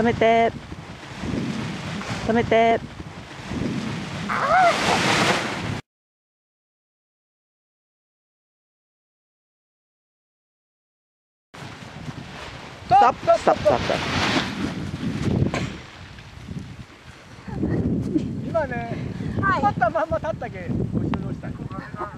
止めて。止めて。ストップストップストップ今ね、はい立ったまんま立ったけ？後ろにしちた。